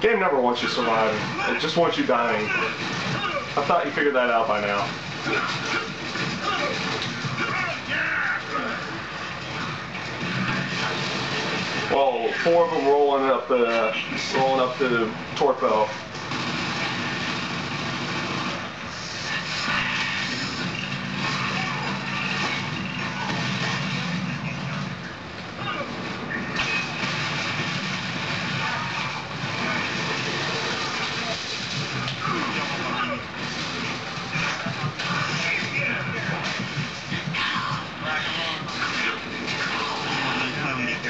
Game never wants you surviving. It just wants you dying. I thought you figured that out by now. Well, four of them rolling up the rolling up the torpedo.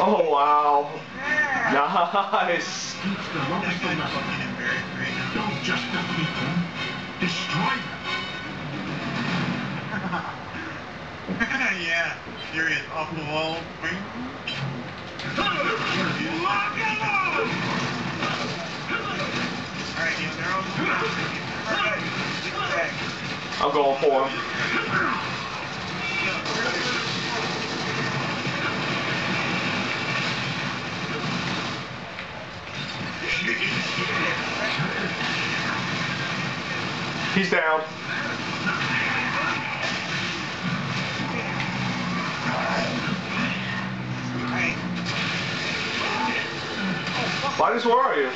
Oh, wow. Nice. Don't just defeat them, destroy them. yeah, serious, off the wall. Alright, Neil, they're on the I'm going for him. He's down. Linus, where are you?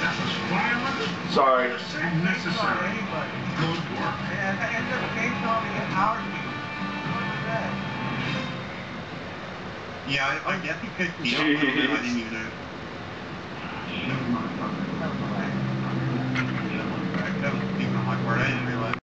That was violent Sorry. necessary. Good work. Yeah, I, I guess picked me up. I didn't even know. Never mind.